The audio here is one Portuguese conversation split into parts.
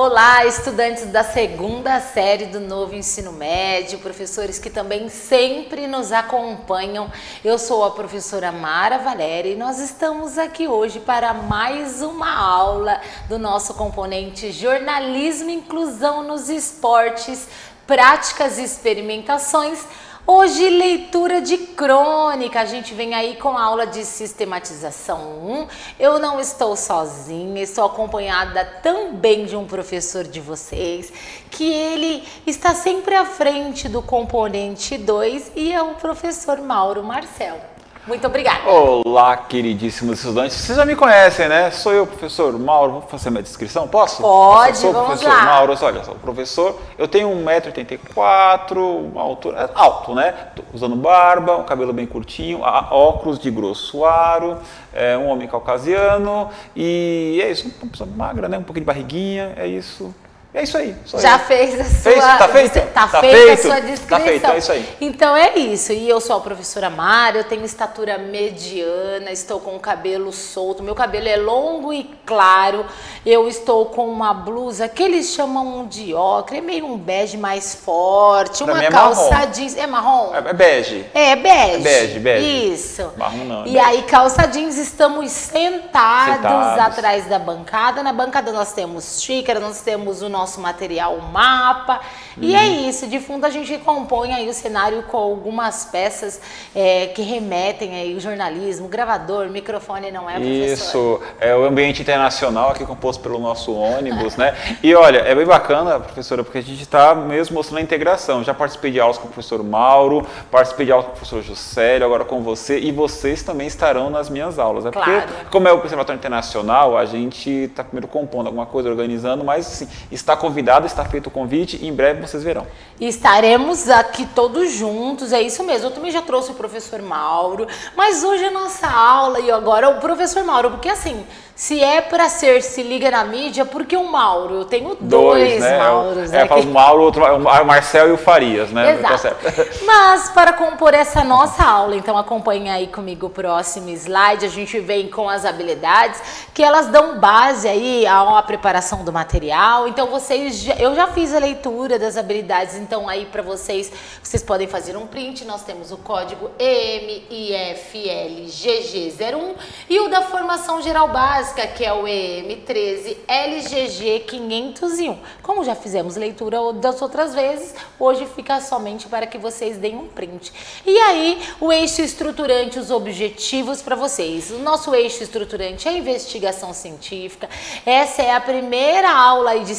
Olá, estudantes da segunda série do novo ensino médio, professores que também sempre nos acompanham. Eu sou a professora Mara Valéria e nós estamos aqui hoje para mais uma aula do nosso componente Jornalismo e Inclusão nos Esportes, Práticas e Experimentações Hoje, leitura de crônica. A gente vem aí com a aula de sistematização 1. Eu não estou sozinha, estou acompanhada também de um professor de vocês, que ele está sempre à frente do componente 2 e é o professor Mauro Marcel. Muito obrigada. Olá, queridíssimos estudantes. Vocês já me conhecem, né? Sou eu, professor Mauro. Vou fazer minha descrição? Posso? Pode, sou vamos professor lá. Mauro, olha só, professor. Eu tenho 1,84m, uma altura é alto, né? Tô usando barba, um cabelo bem curtinho, óculos de grosso aro, é, um homem caucasiano e é isso, uma pessoa magra, né? Um pouquinho de barriguinha, é isso. É isso aí. Já isso. fez a sua Fez? Tá feito? Tá, Tá feita feito? a sua Tá descrição. feito, é isso aí. Então é isso. E eu sou a professora Mara, eu tenho estatura mediana, estou com o cabelo solto, meu cabelo é longo e claro. Eu estou com uma blusa que eles chamam de ocre, é meio um bege mais forte, Pra uma é calça marrom. jeans, é marrom? É, é bege. É, bege. É bege, bege. Isso. Marrom não, é E bege. aí, calça jeans, estamos sentados, Sentados. atrás da bancada. Na bancada nós temos xícara, nós temos o nosso material, o mapa. E é Uhum. isso, de fundo a gente compõe aí o cenário com algumas peças é, que remetem aí o jornalismo, gravador, microfone, não é, professor? Isso, é o ambiente internacional aqui composto pelo nosso ônibus, né? E olha, é bem bacana, professora, porque a gente está mesmo mostrando a integração. Já participei de aulas com o professor Mauro, participei de aulas com o professor Juscelio, agora com você, e vocês também estarão nas minhas aulas. É Claro. porque, como é o Conservatório Internacional, a gente está primeiro compondo alguma coisa, organizando, mas assim, está convidado, está feito o convite, e em breve vocês verão. Estaremos aqui todos juntos, é isso mesmo. Eu também já trouxe o professor Mauro, mas hoje a nossa aula e agora o professor Mauro, porque assim, se é para ser se liga na mídia, por que o Mauro? Eu tenho dois, né? Mauros É, é, fala o Mauro, outro, é o Marcel e o Farias, né? Tá Exato. Mas para compor essa nossa aula, então acompanhe aí comigo o próximo slide. A gente vem com as habilidades que elas dão base aí à, preparação do material. Então vocês, eu já fiz a leitura das habilidades, então aí para vocês, vocês podem fazer um print. Nós temos o código EMIFLGG01 e o da formação geral básica, que é o EM13LGG501. Como já fizemos leitura das outras vezes, hoje fica somente para que vocês deem um print. E aí, o eixo estruturante, os objetivos para vocês. O nosso eixo estruturante é a investigação científica. Essa é a primeira aula aí de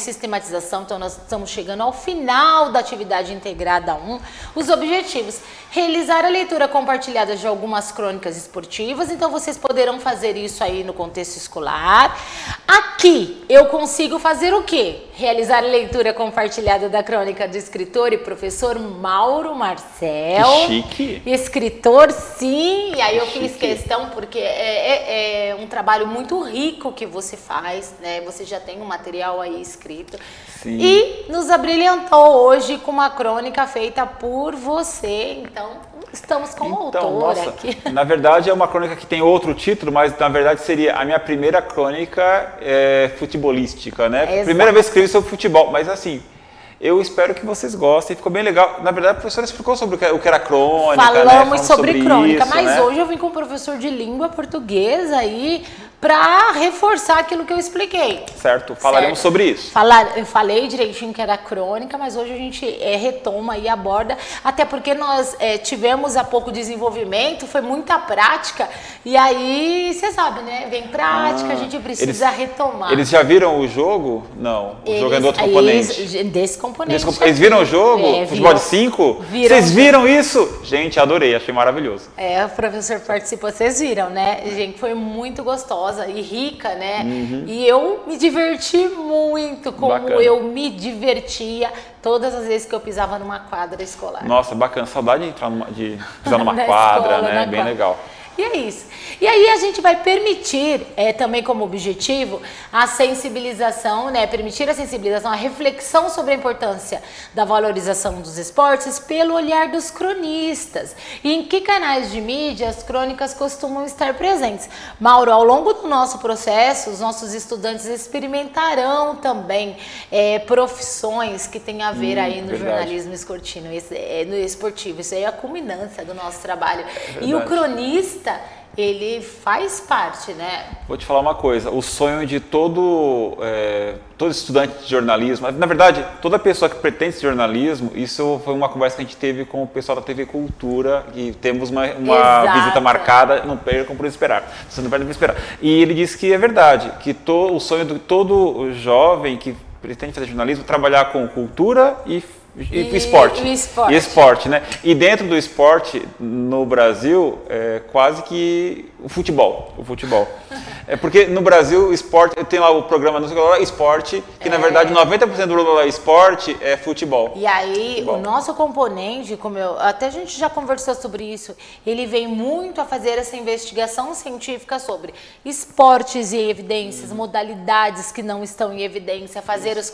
então nós estamos chegando ao final da atividade integrada 1. Os objetivos: realizar a leitura compartilhada de algumas crônicas esportivas, então vocês poderão fazer isso aí no contexto escolar. Aqui eu consigo fazer o quê? Realizar a leitura compartilhada da crônica do escritor e professor Mauro Marcel. Que chique. Escritor, sim. E aí eu fiz questão porque é, é- é um trabalho muito rico que você faz, né? Você já tem um material aí escrito. Sim. E nos abrilhantou hoje com uma crônica feita por você. Então, estamos com o Então, autor nossa, aqui. na verdade é uma crônica que tem outro título, mas na verdade seria a minha primeira crônica é, futebolística, né? Exato. Primeira vez que escrevi sobre futebol, mas assim, eu espero que vocês gostem, ficou bem legal. Na verdade, a professora explicou sobre o que, era crônica, né? Falamos Falando sobre, crônica, isso, mas né? hoje eu vim com um professor de língua portuguesa aí para reforçar aquilo que eu expliquei. Certo, falaremos Certo. sobre isso. Falar, eu falei direitinho que era crônica, mas hoje a gente é, retoma e aborda, até porque nós é, tivemos há pouco desenvolvimento, foi muita prática, e aí você sabe, né? Vem prática, Ah, a gente precisa retomar. Eles já viram o jogo? Não, o jogo é do outro componente. Eles, desse componente. Eles, comp- eles viram o jogo? É, Futebol de viram. 5? Viram. Vocês viram isso? Gente, adorei, achei maravilhoso. É, o professor participou, vocês viram, né? Gente, foi muito e rica, né? E eu me diverti muito, como Uhum. Bacana. eu me divertia todas as vezes que eu pisava numa quadra escolar. Nossa, bacana. Saudade de entrar numa, de pisar numa quadra, escola, né? Bem quadra. legal. E é isso. E aí a gente vai permitir, é, também como objetivo, a sensibilização, né? Permitir a sensibilização, a reflexão sobre a importância da valorização dos esportes pelo olhar dos cronistas. E em que canais de mídia as crônicas costumam estar presentes. Mauro, ao longo do nosso processo, os nossos estudantes experimentarão também é, profissões que têm a ver hum, aí no verdade. jornalismo esportivo. É, no esportivo. Isso aí é a culminância do nosso trabalho. É e o cronista ele faz parte, né? Vou te falar uma coisa, o sonho de todo, é, todo estudante de jornalismo, na verdade, toda pessoa que pretende ser jornalismo, isso foi uma conversa que a gente teve com o pessoal da TV Cultura, e temos uma, uma visita marcada, não percam por esperar, você não pode esperar. E ele disse que é verdade, que to, o sonho de todo jovem que pretende fazer jornalismo, trabalhar com cultura e e, e, esporte. E esporte. E esporte, né? E dentro do esporte, no Brasil, é quase que o futebol. O futebol. É porque no Brasil, o esporte, tem lá o programa no esporte, que é. na verdade 90% do esporte é futebol. E aí, futebol. o nosso componente, como eu, até a gente já conversou sobre isso, ele vem muito a fazer essa investigação científica sobre esportes e evidências, hum. modalidades que não estão em evidência, fazer os,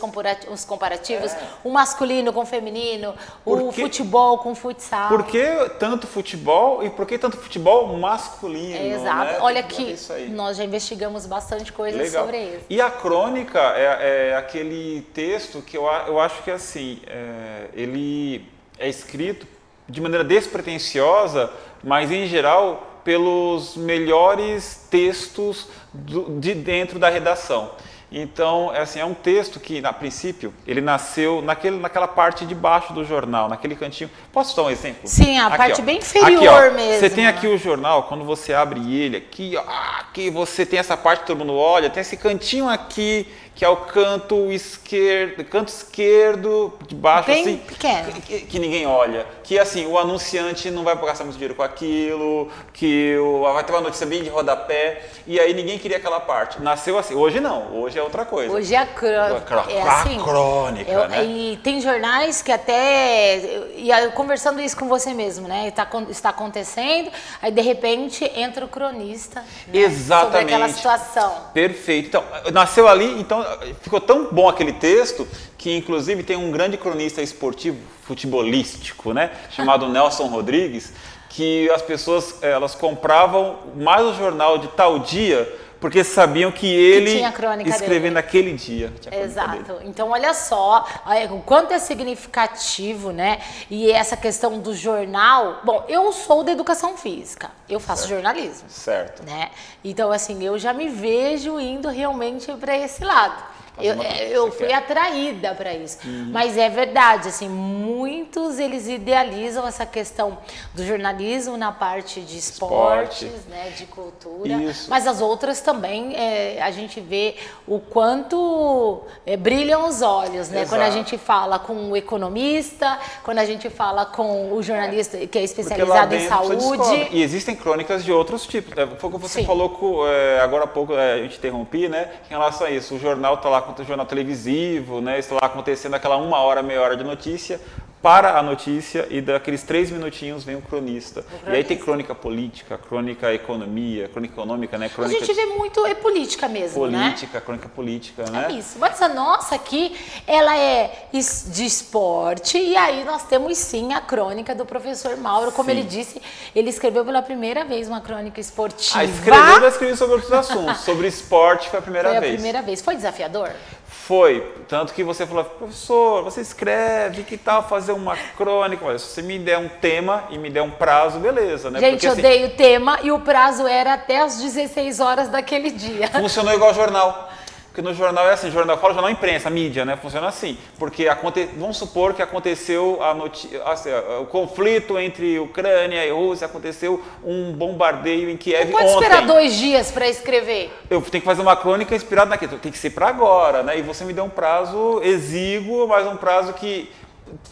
os comparativos, é. o masculino com feminino, o futebol com futsal. Por que tanto futebol e por que tanto futebol masculino? É, exato. Né? Olha que nós já investigamos bastante coisas Legal. sobre isso. E a crônica é, é, aquele texto que eu, eu acho que assim, é, ele é escrito de maneira despretensiosa, mas em geral pelos melhores textos do, de dentro da redação. Então, é, assim, é um texto que, a princípio, ele nasceu naquele, naquela parte de baixo do jornal, naquele cantinho. Posso dar um exemplo? Sim, a aqui, parte ó. bem inferior aqui, mesmo. Você tem aqui o jornal, quando você abre ele, aqui, ó, aqui você tem essa parte que todo mundo olha, tem esse cantinho aqui que é o canto esquerdo, canto esquerdo de baixo, Bem assim, pequeno. Que, que, ninguém olha. Que assim, o anunciante não vai gastar muito dinheiro com aquilo, que o, vai ter uma notícia bem de rodapé, e aí ninguém queria aquela parte. Nasceu assim. Hoje não, hoje é outra coisa. Hoje é a, crônica. é assim, a crônica. É, né? E tem jornais que até. E conversando isso com você mesmo, né? Está, está acontecendo, aí de repente entra o cronista. Né? Exatamente. Sobre aquela situação. Perfeito. Então, nasceu ali, então ficou tão bom aquele texto que inclusive tem um grande cronista esportivo, futebolístico, né, chamado Nelson Rodrigues, que as pessoas elas compravam mais o jornal de tal dia porque sabiam que ele que escrevendo naquele dia. Exato. Então, olha só o quanto é significativo, né? E essa questão do jornal. Bom, eu sou da educação física, eu faço certo. jornalismo. Certo. Né? Então, assim, eu já me vejo indo realmente para esse lado. Eu, eu fui quer. atraída para isso. Uhum. Mas é verdade, assim, muitos eles idealizam essa questão do jornalismo na parte de esportes, Esporte. né, de cultura. Isso. Mas as outras também é, a gente vê o quanto é, brilham os olhos, né? Exato. Quando a gente fala com o economista, quando a gente fala com o jornalista que é especializado em saúde. E existem crônicas de outros tipos. É, foi o que você Sim. falou é, agora há pouco, é, eu te interrompi, né? Em relação a isso, o jornal está lá jornal televisivo, né, está lá acontecendo aquela uma hora, meia hora de notícia, para a notícia e daqueles três minutinhos vem o cronista. O e aí tem crônica política, crônica economia, crônica econômica, né? Crônica a gente vê muito é política mesmo, política, né? Política, crônica política, né? É isso. Mas a nossa aqui, ela é de esporte e aí nós temos sim a crônica do professor Mauro. Como sim. ele disse, ele escreveu pela primeira vez uma crônica esportiva. Ah, escreveu, mas escreveu sobre outros assuntos. sobre esporte foi a primeira foi vez. Foi a primeira vez. Foi desafiador? Foi, tanto que você falou, professor, você escreve, que tal fazer uma crônica? Olha, se você me der um tema e me der um prazo, beleza, né? Gente, Porque, eu assim, dei o tema e o prazo era até as 16 horas daquele dia. Funcionou igual jornal. Porque no jornal é assim, jornal, fala jornal imprensa, mídia, né? Funciona assim. Porque aconte, vamos supor que aconteceu a noti, assim, o conflito entre Ucrânia e Rússia, aconteceu um bombardeio em Kiev Não pode ontem. esperar dois dias para escrever. Eu tenho que fazer uma crônica inspirada naquilo. Tem que ser para agora, né? E você me deu um prazo exíguo, mas um prazo que,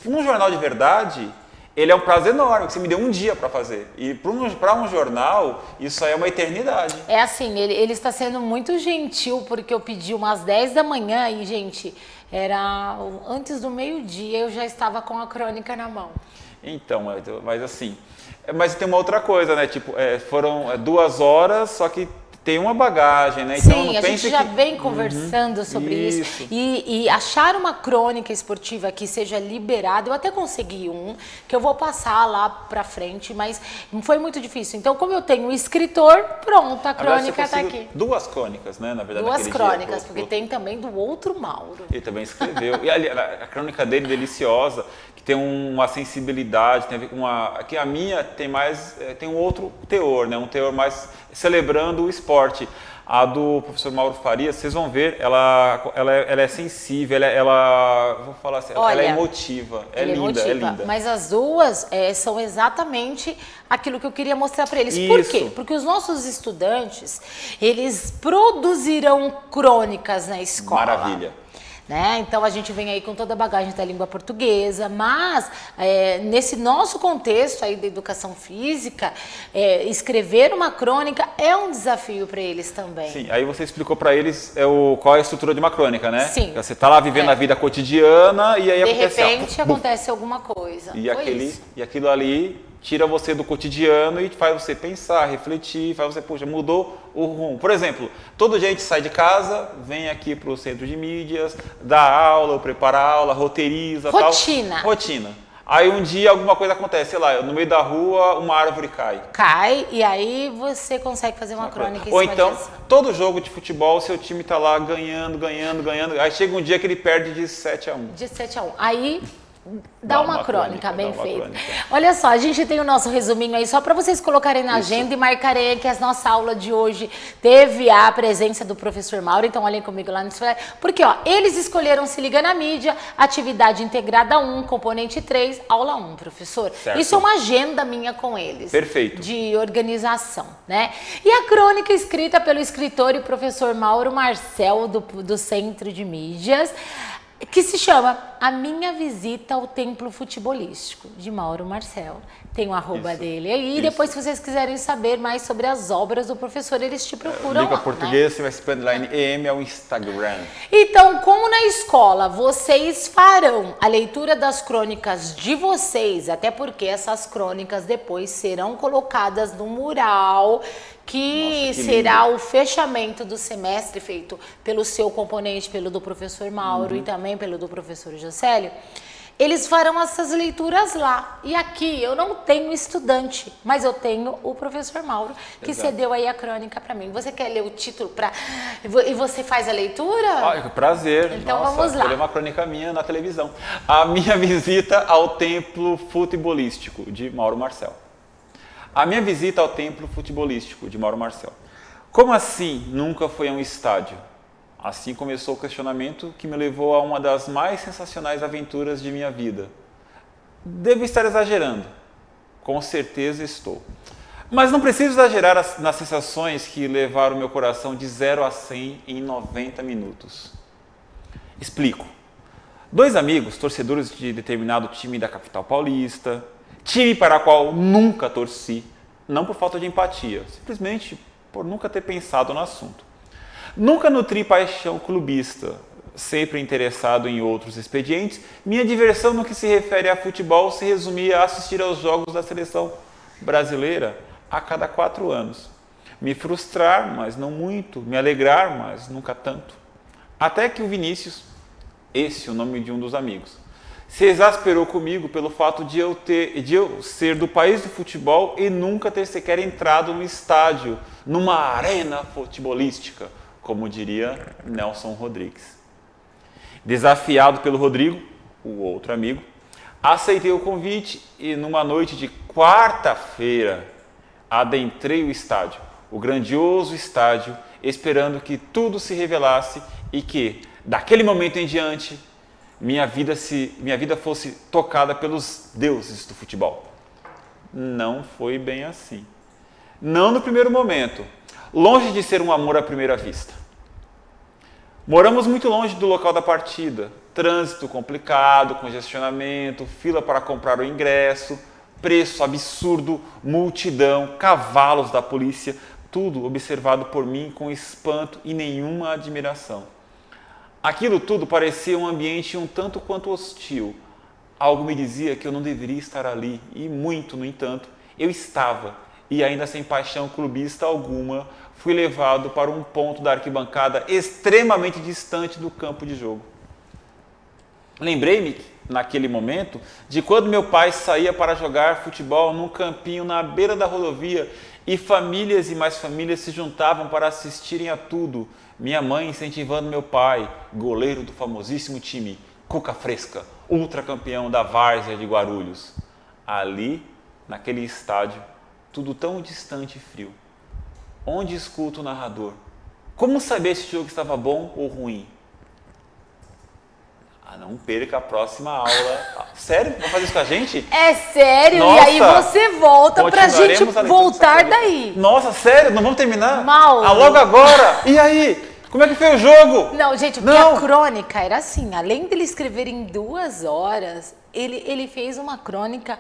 num jornal de verdade, ele é um prazo enorme, que você me deu um dia para fazer. E para um, um jornal, isso aí é uma eternidade. É assim, ele, ele está sendo muito gentil, porque eu pedi umas 10 da manhã e, gente, era antes do meio-dia eu já estava com a crônica na mão. Então, mas assim, mas tem uma outra coisa, né? Tipo, é, foram é, duas horas, só que tem uma bagagem, né? Então, Sim, a gente já que... vem uhum. conversando uhum, sobre isso. isso. E, e, achar uma crônica esportiva que seja liberada, eu até consegui um, que eu vou passar lá pra frente, mas foi muito difícil. Então, como eu tenho um escritor, pronto, a crônica está aqui. Duas crônicas, né? Na verdade, Duas crônicas, dia, porque pro... tem também do outro Mauro. Ele também escreveu. e ali, a, a crônica dele, deliciosa, que tem uma sensibilidade, tem a ver com uma. Aqui a minha tem mais. Eh, tem um outro teor, né? Um teor mais celebrando o esporte. A do professor Mauro Farias, vocês vão ver, ela, ela, é, ela é sensível, ela, ela vou falar assim, Olha, ela é emotiva, é linda, é, é linda. Mas as duas é, são exatamente aquilo que eu queria mostrar para eles. Isso. Por quê? Porque os nossos estudantes, eles produzirão crônicas na escola. Maravilha. Né? Então a gente vem aí com toda a bagagem da língua portuguesa, mas é, nesse nosso contexto aí da educação física, é, escrever uma crônica é um desafio para eles também. Sim, aí você explicou para eles é o, qual é a estrutura de uma crônica, né? Sim. Você está lá vivendo é. a vida cotidiana e aí de acontece, repente acontece alguma coisa. E, aquele, e aquilo ali tira você do cotidiano e faz você pensar, refletir, faz você, poxa, mudou o rumo. Por exemplo, todo dia a gente sai de casa, vem aqui para o centro de mídias, dá aula, prepara aula, roteiriza, Rotina. Tal. Rotina. Aí um dia alguma coisa acontece, sei lá, no meio da rua uma árvore cai. Cai e aí você consegue fazer uma, crônica. Ou então, disso. todo jogo de futebol, seu time está lá ganhando, ganhando, ganhando. Aí chega um dia que ele perde de 7 a 1. De 7 a 1. Aí Dá, uma, uma, crônica, crônica bem feita. Olha só, a gente tem o nosso resuminho aí, só para vocês colocarem na Isso. agenda e marcarem que a nossa aula de hoje teve a presença do professor Mauro, então olhem comigo lá no Porque, ó, eles escolheram se ligar na mídia, atividade integrada 1, componente 3, aula 1, professor. Certo. Isso é uma agenda minha com eles. Perfeito. De organização, né? E a crônica escrita pelo escritor e professor Mauro Marcel, do, do Centro de Mídias que se chama A Minha Visita ao Templo Futebolístico, de Mauro Marcel. Tem o um arroba isso, dele aí. Isso. Depois, se vocês quiserem saber mais sobre as obras do professor, eles te procuram. Liga lá, português, né? você vai line EM é o Instagram. Então, como na escola vocês farão a leitura das crônicas de vocês, até porque essas crônicas depois serão colocadas no mural que, Nossa, que será lindo. o fechamento do semestre feito pelo seu componente, pelo do professor Mauro uhum. e também pelo do professor Jocélio, eles farão essas leituras lá. E aqui eu não tenho estudante, mas eu tenho o professor Mauro, que Exato. cedeu aí a crônica para mim. Você quer ler o título para e você faz a leitura? Ah, prazer. Então Nossa, vamos lá. Vou ler uma crônica minha na televisão. A minha visita ao templo futebolístico de Mauro Marcel. A minha visita ao templo futebolístico de Mauro Marcel. Como assim nunca foi a um estádio? Assim começou o questionamento que me levou a uma das mais sensacionais aventuras de minha vida. Devo estar exagerando. Com certeza estou. Mas não preciso exagerar nas sensações que levaram meu coração de 0 a 100 em 90 minutos. Explico. Dois amigos, torcedores de determinado time da capital paulista, time para o qual nunca torci, não por falta de empatia, simplesmente por nunca ter pensado no assunto. Nunca nutri paixão clubista, sempre interessado em outros expedientes. Minha diversão no que se refere a futebol se resumia a assistir aos jogos da seleção brasileira a cada quatro anos. Me frustrar, mas não muito. Me alegrar, mas nunca tanto. Até que o Vinícius, esse é o nome de um dos amigos, se exasperou comigo pelo fato de eu, ter, de eu ser do país do futebol e nunca ter sequer entrado no estádio, numa arena futebolística, como diria Nelson Rodrigues. Desafiado pelo Rodrigo, o outro amigo, aceitei o convite e numa noite de quarta-feira adentrei o estádio, o grandioso estádio, esperando que tudo se revelasse e que, daquele momento em diante, minha vida, se, minha vida fosse tocada pelos deuses do futebol. Não foi bem assim. Não no primeiro momento. Longe de ser um amor à primeira vista. Moramos muito longe do local da partida. Trânsito complicado, congestionamento, fila para comprar o ingresso, preço absurdo, multidão, cavalos da polícia, tudo observado por mim com espanto e nenhuma admiração. Aquilo tudo parecia um ambiente um tanto quanto hostil, Algo me dizia que eu não deveria estar ali, e muito, no entanto, eu estava, e ainda sem paixão clubista alguma, fui levado para um ponto da arquibancada extremamente distante do campo de jogo. Lembrei-me, naquele momento, de quando meu pai saía para jogar futebol num campinho na beira da rodovia e famílias e mais famílias se juntavam para assistirem a tudo. Minha mãe incentivando meu pai, goleiro do famosíssimo time Cuca Fresca, ultracampeão da Várzea de Guarulhos. Ali, naquele estádio, tudo tão distante e frio. Onde escuto o narrador? Como saber se o jogo estava bom ou ruim? Ah, não perca a próxima aula. Sério? Vai fazer isso com a gente? É sério? Nossa, e aí você volta pra gente voltar daí. Nossa, sério? Não vamos terminar? Mal. Ah, logo agora? E aí? Como é que foi o jogo? Não, gente, porque não. a crônica era assim. Além dele escrever em duas horas, ele, ele fez uma crônica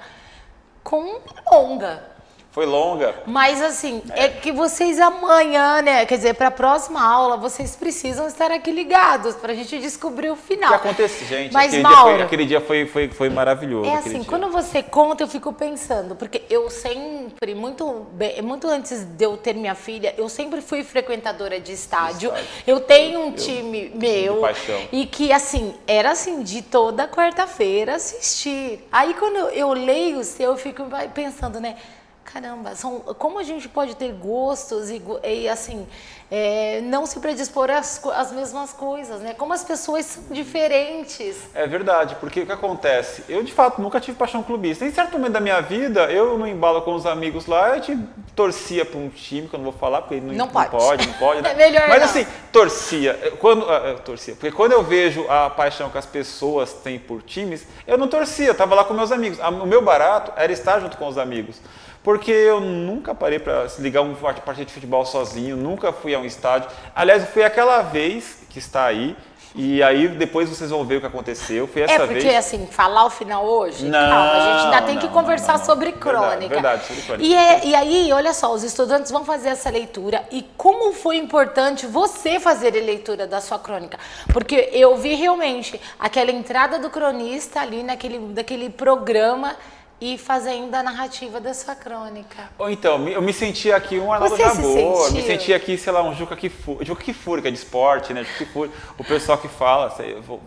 com longa. Foi longa. Mas assim, é. é. que vocês amanhã, né? Quer dizer, para a próxima aula, vocês precisam estar aqui ligados para a gente descobrir o final. O que acontece, gente? Mas, aquele, Mauro, dia foi, aquele dia foi, foi, foi maravilhoso. É assim, dia. quando você conta, eu fico pensando, porque eu sempre, muito, muito antes de eu ter minha filha, eu sempre fui frequentadora de estádio. estádio. Eu tenho um eu, time eu, meu. E que, assim, era assim, de toda quarta-feira assistir. Aí quando eu, eu leio o seu, eu fico pensando, né? Caramba, são, como a gente pode ter gostos e, e assim, é, não se predispor às, às mesmas coisas, né? Como as pessoas são diferentes. É verdade, porque o que acontece? Eu, de fato, nunca tive paixão clubista. Em certo momento da minha vida, eu no embalo com os amigos lá, eu te torcia para um time, que eu não vou falar, porque não, não, pode. não pode, não pode. Né? é melhor Mas não. assim, torcia. Quando, ah, eu torcia. Porque quando eu vejo a paixão que as pessoas têm por times, eu não torcia, eu estava lá com meus amigos. O meu barato era estar junto com os amigos porque eu nunca parei para ligar um partido de futebol sozinho, nunca fui a um estádio. Aliás, foi aquela vez que está aí, e aí depois vocês vão ver o que aconteceu. Foi essa é porque vez... assim, falar o final hoje, não, calma, a gente ainda tem não, que conversar não, sobre crônica. Verdade, verdade sobre crônica. E, é, e aí, olha só, os estudantes vão fazer essa leitura e como foi importante você fazer a leitura da sua crônica. Porque eu vi realmente aquela entrada do cronista ali naquele, naquele programa e fazendo a narrativa da sua crônica. Ou então, eu me senti aqui um Arnaldo Jabor, me senti aqui, sei lá, um Juca Kifuri, Juca Kifuri, que é de esporte, né? Juca Kifuri, o pessoal que fala,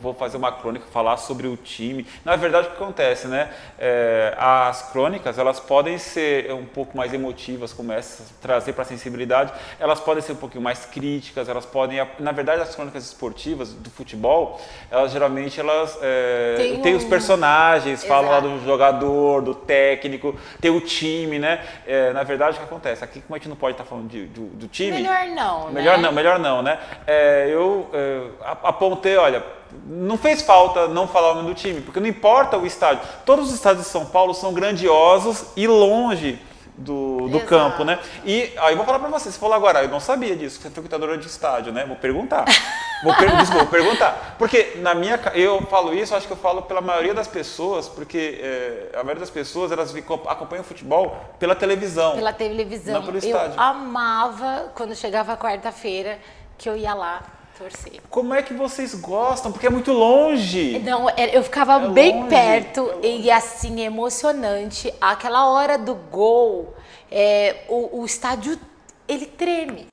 vou fazer uma crônica, falar sobre o time. Na verdade, o que acontece, né? É, as crônicas, elas podem ser um pouco mais emotivas, como essa, trazer para a sensibilidade, elas podem ser um pouquinho mais críticas, elas podem, na verdade, as crônicas esportivas do futebol, elas geralmente, elas é, têm tem os personagens, Exato. falam lá do jogador, do técnico, ter o time, né? É, na verdade, o que acontece? Aqui, como a gente não pode estar falando de, do, do time. Melhor não. Melhor né? não, melhor não, né? É, eu é, apontei, olha, não fez falta não falar o nome do time, porque não importa o estádio. Todos os estádios de São Paulo são grandiosos e longe do, do campo, né? E aí eu vou falar para você, você falou agora, eu não sabia disso, você é frequentadora de estádio, né? Vou perguntar. Vou, per desculpa, vou perguntar. Porque na minha eu falo isso, acho que eu falo pela maioria das pessoas, porque é, a maioria das pessoas elas acompanham o futebol pela televisão. Pela televisão. Não pelo estádio. Eu amava quando chegava quarta-feira que eu ia lá torcer. Como é que vocês gostam? Porque é muito longe. Não, é, eu ficava é bem longe, perto é e assim, emocionante. Aquela hora do gol, é, o, o estádio, ele treme.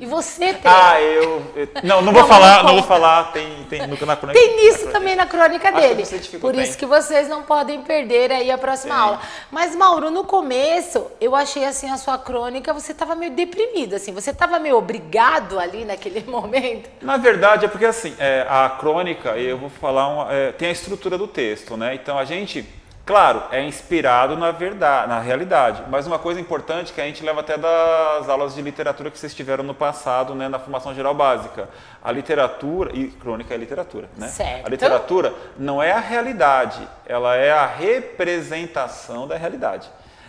E você tem. Ah, eu. eu não, não vou não, falar, não, vou falar. Tem, tem no, na crônica. Tem isso também na crônica dele. Por isso que vocês não podem perder aí a próxima aula. Mas, Mauro, no começo, eu achei assim a sua crônica, você estava meio deprimido, assim. Você estava meio obrigado ali naquele momento. Na verdade, é porque assim, é, a crônica, eu vou falar, uma, é, tem a estrutura do texto, né? Então a gente Claro, é inspirado na verdade, na realidade. Mas uma coisa importante que a gente leva até das aulas de literatura que vocês tiveram no passado, né, na formação geral básica. A literatura, e crônica é literatura, né? Certo. A literatura não é a realidade, ela é a representação da realidade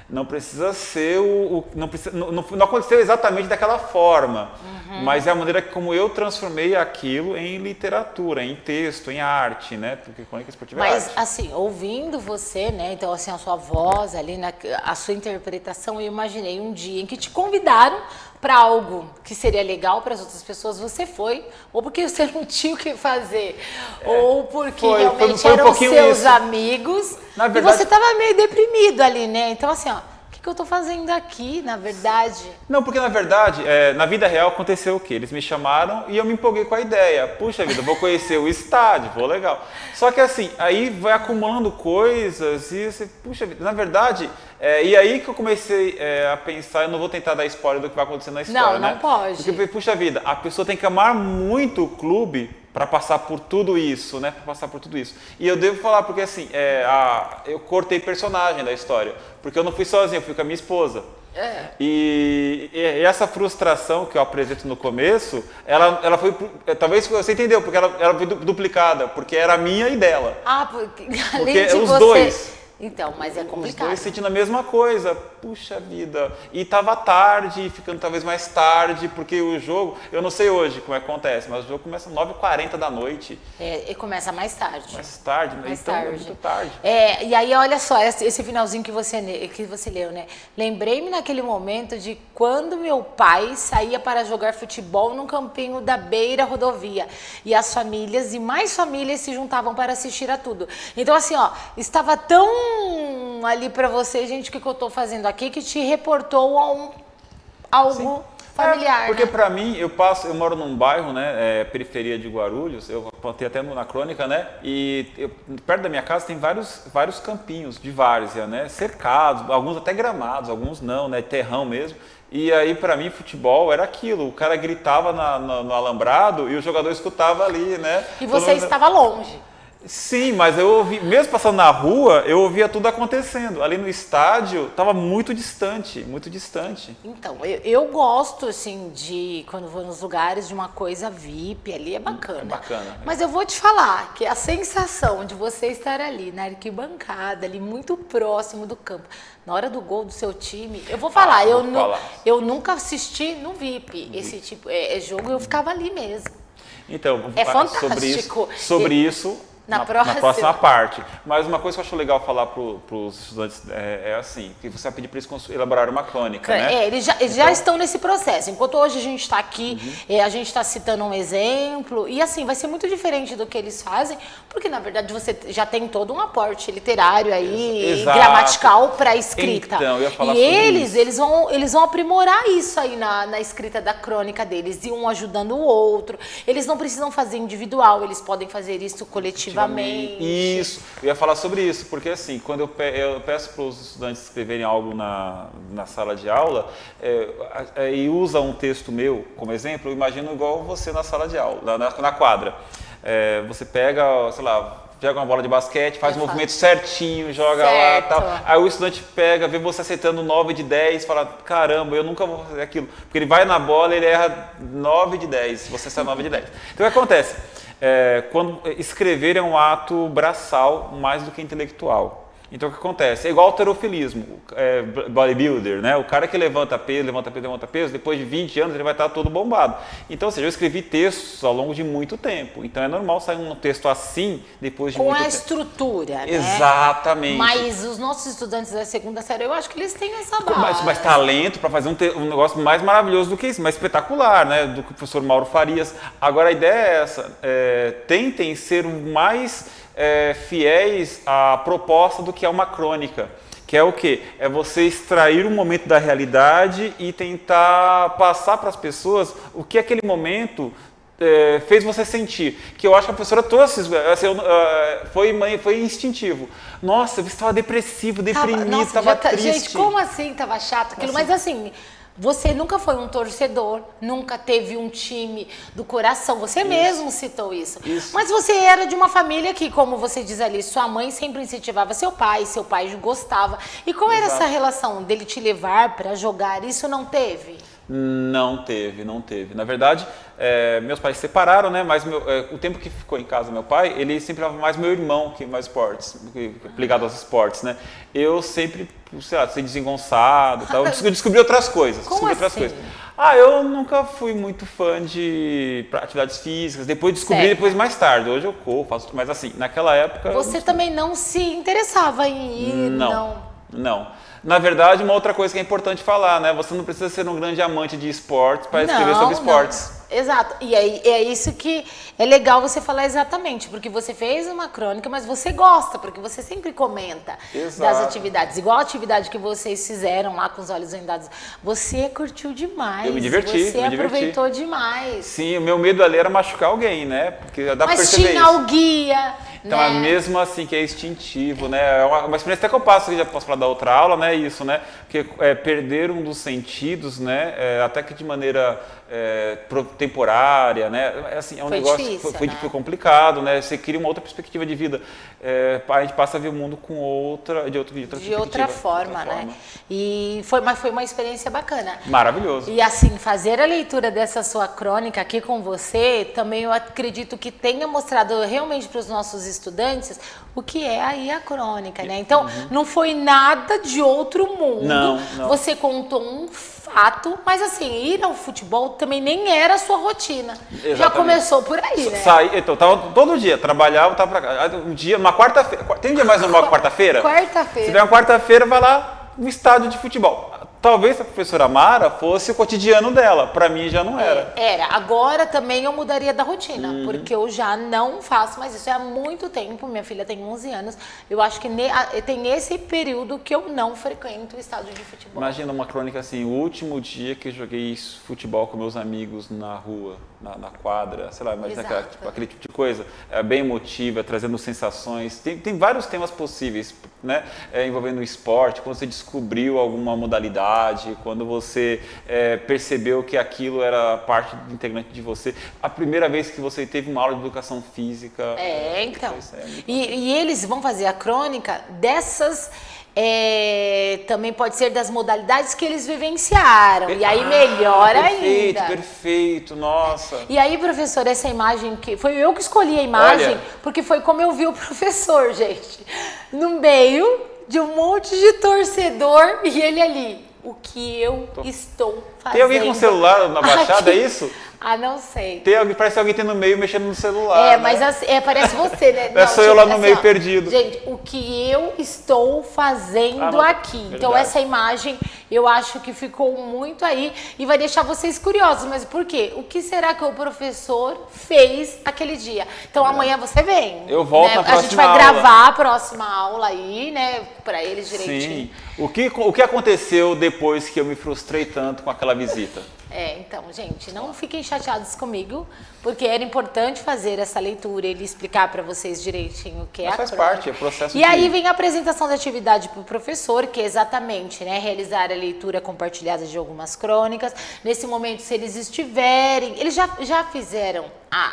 não precisa ser o, o não, precisa, não, não, aconteceu exatamente daquela forma, uhum. mas é a maneira como eu transformei aquilo em literatura, em texto, em arte, né? Porque crônica esportiva mas, é arte. assim, ouvindo você, né? Então, assim, a sua voz ali, na, a sua interpretação, eu imaginei um dia em que te convidaram para algo que seria legal para as outras pessoas, você foi, ou porque você não tinha o que fazer, é, ou porque foi, realmente foi, foi eram um seus isso. amigos verdade, e você estava meio deprimido ali, né? Então, assim, ó que, que eu estou fazendo aqui, na verdade? Não, porque na verdade, é, na vida real aconteceu o quê? Eles me chamaram e eu me empolguei com a ideia. Puxa vida, vou conhecer o estádio, vou legal. Só que assim, aí vai acumulando coisas e você, puxa vida, na verdade, é, e aí que eu comecei é, a pensar, eu não vou tentar dar spoiler do que vai acontecer na história, não, né? Não, pode. Porque, puxa vida, a pessoa tem que amar muito o clube para passar por tudo isso, né? Para passar por tudo isso. E eu devo falar porque assim, é, a, eu cortei personagem da história, porque eu não fui sozinho, eu fui com a minha esposa. É. E, e, essa frustração que eu apresento no começo, ela, ela foi. É, talvez você entendeu, porque ela, ela foi duplicada, porque era minha e dela. Ah, porque, além porque de os você... dois. Então, mas é complicado. Os dois sentindo a mesma coisa. Puxa vida. E tava tarde, ficando talvez mais tarde, porque o jogo, eu não sei hoje como é que acontece, mas o jogo começa às 9h40 da noite. É, e começa mais tarde. Mais tarde, mais então tarde. é muito tarde. É, e aí olha só, esse finalzinho que você, que você leu, né? Lembrei-me naquele momento de quando meu pai saía para jogar futebol num campinho da beira rodovia. E as famílias e mais famílias se juntavam para assistir a tudo. Então, assim, ó, estava tão ali para você, gente, o que, que eu estou fazendo aqui, que te reportou a um, algo Sim. familiar. É, porque né? para mim, eu passo, eu moro num bairro, né, é, periferia de Guarulhos, eu apontei até na crônica, né, e eu, perto da minha casa tem vários, vários campinhos de várzea, né, cercados, alguns até gramados, alguns não, né, terrão mesmo. E aí, para mim, futebol era aquilo. O cara gritava na, na, no alambrado e o jogador escutava ali, né? E você estava longe. Sim, mas eu ouvi, mesmo passando na rua, eu ouvia tudo acontecendo. Ali no estádio, estava muito distante, muito distante. Então, eu, eu, gosto, assim, de, quando vou nos lugares, de uma coisa VIP ali, é bacana. É bacana. Mas eu vou te falar que a sensação de você estar ali, na arquibancada, ali, muito próximo do campo, na hora do gol do seu time, eu vou falar, ah, eu, vou falar. eu nunca assisti no VIP esse tipo, é, é jogo, eu ficava ali mesmo. Então, é fantástico. sobre isso, sobre isso na, na, próxima. na, próxima. parte. Mas uma coisa que eu acho legal falar para os estudantes é, é, assim, que você vai pedir para eles elaborar uma crônica, né? É, eles já, eles então... já estão nesse processo. Enquanto hoje a gente está aqui, uhum. é, a gente está citando um exemplo, e assim, vai ser muito diferente do que eles fazem, porque na verdade você já tem todo um aporte literário aí, gramatical para a escrita. Então, eu ia falar e eles, isso. eles vão, eles vão aprimorar isso aí na, na escrita da crônica deles, e um ajudando o outro. Eles não precisam fazer individual, eles podem fazer isso coletivamente isso, eu ia falar sobre isso, porque assim, quando eu, peço para os estudantes escreverem algo na, na sala de aula é, é, e usa um texto meu como exemplo, eu imagino igual você na sala de aula, na, na quadra. É, você pega, sei lá, joga uma bola de basquete, faz o um movimento certinho, joga certo. lá tal. Aí o estudante pega, vê você acertando 9 de 10, fala, caramba, eu nunca vou fazer aquilo. Porque ele vai na bola e ele erra 9 de 10, você sai 9 de 10. Então o que acontece? É, quando escrever é um ato braçal mais do que intelectual. Então o que acontece? É igual alterofilismo, é, bodybuilder, né? O cara que levanta peso, levanta peso, levanta peso, depois de 20 anos ele vai estar todo bombado. Então, ou seja, eu escrevi textos ao longo de muito tempo. Então é normal sair um texto assim depois de Com muito tempo. Com a estrutura, né? Exatamente. Mas os nossos estudantes da segunda série, eu acho que eles têm essa base. Mas, mas talento para fazer um, te, um, negócio mais maravilhoso do que isso, mais espetacular, né? Do que o professor Mauro Farias. Agora a ideia é essa, é, tentem ser o mais é, fiéis à proposta do que é uma crônica. Que é o que? É você extrair um momento da realidade e tentar passar para as pessoas o que aquele momento é, fez você sentir. Que eu acho que a professora trouxe, assim, uh, foi, foi instintivo. Nossa, você estava depressivo, deprimido, estava tá, triste. Gente, como assim estava chato aquilo? Assim. Mas assim, você nunca foi um torcedor, nunca teve um time do coração. Você isso. mesmo citou isso. isso. Mas você era de uma família que, como você diz ali, sua mãe sempre incentivava seu pai, seu pai gostava. E qual Exato. era essa relação dele te levar para jogar? Isso não teve? Não teve, não teve. Na verdade, é, meus pais se separaram, né? Mas meu, é, o tempo que ficou em casa meu pai, ele sempre levava mais meu irmão que mais esportes, que, ligado aos esportes, né? Eu sempre, sei lá, ser desengonçado, tal. Eu descobri outras coisas. Como descobri assim? outras coisas. Ah, eu nunca fui muito fã de atividades físicas. Depois descobri certo. depois mais tarde. Hoje eu corro, faço, mas assim, naquela época. Você também não se interessava em ir, não. não Não. Na verdade, uma outra coisa que é importante falar, né? Você não precisa ser um grande amante de esportes para escrever sobre esportes. Não. Exato. E aí é isso que é legal você falar exatamente, porque você fez uma crônica, mas você gosta, porque você sempre comenta Exato. das atividades. Igual a atividade que vocês fizeram lá com os olhos vendados. Você curtiu demais. Eu me diverti. Você me aproveitou diverti. demais. Sim, o meu medo ali era machucar alguém, né? Porque dá mas pra perceber tinha o guia. Então, né? é mesmo assim que é instintivo, né? É uma, uma experiência até que eu passo, que já posso falar da outra aula, né? Isso, né? Porque é, perder um dos sentidos, né? É, até que de maneira é, temporária, né? É, assim, é um foi negócio difícil, foi, foi, né? foi, complicado, né? Você cria uma outra perspectiva de vida. É, a gente passa a ver o mundo com outra, de, outra, de outra de outra forma, outra né? Forma. E foi, mas foi uma experiência bacana. Maravilhoso. E assim, fazer a leitura dessa sua crônica aqui com você, também eu acredito que tenha mostrado realmente para os nossos estudantes o que é aí a crônica, né? Então, uhum. não foi nada de outro mundo. Não, não. Você contou um fato, mas assim, ir ao futebol também nem era a sua rotina. Exatamente. Já começou por aí, né? Saí, então, tava todo dia, trabalhava, tava pra cá. Um dia, uma quarta-feira. Tem um dia mais normal que quarta-feira? Quarta-feira. Se tiver uma quarta-feira, vai lá no estádio de futebol. Talvez a professora Mara fosse o cotidiano dela, para mim já não era. É, era. Agora também eu mudaria da rotina, uhum. porque eu já não faço mais isso. É há muito tempo, minha filha tem 11 anos. Eu acho que ne, tem esse período que eu não frequento o estádio de futebol. Imagina uma crônica assim: o último dia que eu joguei futebol com meus amigos na rua, na, na quadra, sei lá, imagina aquela, tipo, aquele tipo de coisa. É bem emotiva, trazendo sensações. Tem, tem vários temas possíveis, né? É, envolvendo o esporte, quando você descobriu alguma modalidade quando você é, percebeu que aquilo era parte integrante de você, a primeira vez que você teve uma aula de educação física. É, então. É e, e eles vão fazer a crônica dessas. É, também pode ser das modalidades que eles vivenciaram. E aí ah, perfeito, ainda. Perfeito, perfeito, nossa. E aí, professor, essa imagem que. Foi eu que escolhi a imagem, Olha. porque foi como eu vi o professor, gente. No meio de um monte de torcedor e ele ali o que eu Tô. estou fazendo. Tem alguém com celular na baixada, aqui. é isso? Ah, não sei. Tem alguém, parece alguém tem no meio mexendo no celular. É, né? mas assim, é, parece você, né? Não, sou eu lá no assim, meio ó, perdido. Gente, o que eu estou fazendo ah, aqui. Verdade. Então, essa imagem eu acho que ficou muito aí e vai deixar vocês curiosos. Mas por quê? O que será que o professor fez aquele dia? Então, é. amanhã você vem. Eu volto né? na próxima A gente vai aula. gravar a próxima aula aí, né? Pra eles direitinho. Sim. O que, o que aconteceu depois que eu me frustrei tanto com aquela visita? É, então, gente, não fiquem chateados comigo, porque era importante fazer essa leitura e ele explicar para vocês direitinho o que Mas é faz a parte, é processo E de... aí vem a apresentação da atividade para o professor, que é exatamente, né, realizar a leitura compartilhada de algumas crônicas. Nesse momento, se eles estiverem, eles já, já fizeram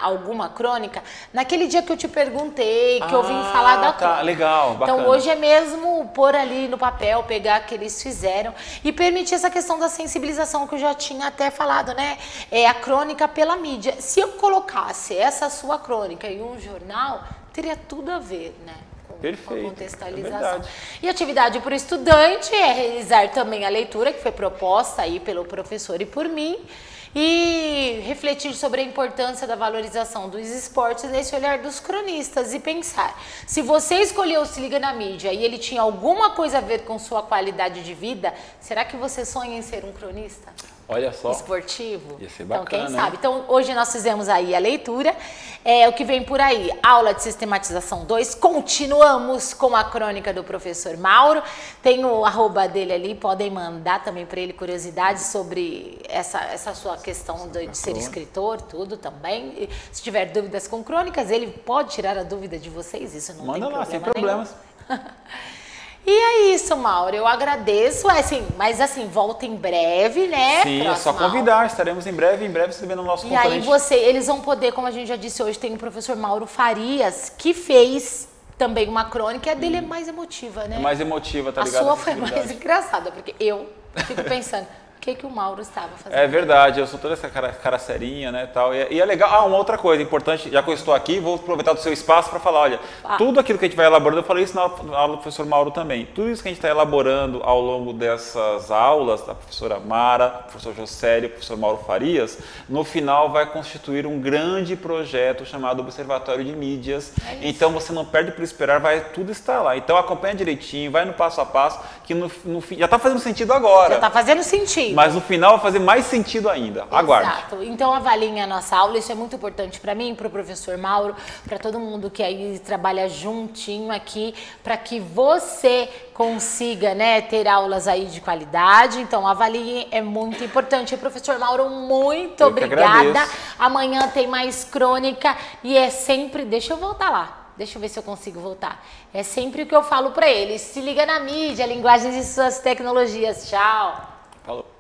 alguma crônica naquele dia que eu te perguntei, que ah, eu vim ah, falar da tá, legal, bacana. Então hoje é mesmo pôr ali no papel, pegar o que eles fizeram e permitir essa questão da sensibilização que eu já tinha até falado, né? É a crônica pela mídia. Se eu colocasse essa sua crônica em um jornal, teria tudo a ver, né? Perfeito, com a contextualização. É e atividade para o estudante é realizar também a leitura que foi proposta aí pelo professor e por mim e refletir sobre a importância da valorização dos esportes nesse olhar dos cronistas e pensar, se você escolheu Se Liga na Mídia e ele tinha alguma coisa a ver com sua qualidade de vida, será que você sonha em ser um cronista? Olha só. Esportivo. Ia ser bacana, então, quem né? sabe? Então, hoje nós fizemos aí a leitura. É, o que vem por aí? Aula de sistematização 2. Continuamos com a crônica do professor Mauro. Tem o arroba dele ali, podem mandar também para ele curiosidades sobre essa, essa sua questão de, de ser escritor, tudo também. E, se tiver dúvidas com crônicas, ele pode tirar a dúvida de vocês, isso não Manda tem lá, problema sem problemas. E é isso, Mauro. Eu agradeço, é assim, mas assim, volta em breve, né? Sim, é só convidar. Aula. Estaremos em breve, em breve recebendo o nosso E aí você, eles vão poder, como a gente já disse hoje, tem o professor Mauro Farias, que fez também uma crônica. A dele é mais emotiva, né? É mais emotiva, tá ligado? A sua foi mais engraçada, porque eu fico pensando que, que o Mauro estava fazendo. É verdade, eu sou toda essa cara, serinha, né, tal. E, e, é legal. Ah, uma outra coisa importante, já que eu estou aqui, vou aproveitar do seu espaço para falar, olha, ah. tudo aquilo que a gente vai elaborando, eu falei isso na aula do professor Mauro também. Tudo isso que a gente está elaborando ao longo dessas aulas, da professora Mara, professor Josério, professor Mauro Farias, no final vai constituir um grande projeto chamado Observatório de Mídias. É então você não perde por esperar, vai tudo estar lá. Então acompanha direitinho, vai no passo a passo, que no, no já está fazendo sentido agora. Já está fazendo sentido. Mas no final vai fazer mais sentido ainda. Aguarde. Exato. Então avaliem a nossa aula. Isso é muito importante para mim, para o professor Mauro, para todo mundo que aí trabalha juntinho aqui, para que você consiga né, ter aulas aí de qualidade. Então avalie é muito importante. Professor Mauro, muito eu obrigada. Amanhã tem mais crônica e é sempre. Deixa eu voltar lá. Deixa eu ver se eu consigo voltar. É sempre o que eu falo para eles. Se liga na mídia, linguagens e suas tecnologias. Tchau. Falou.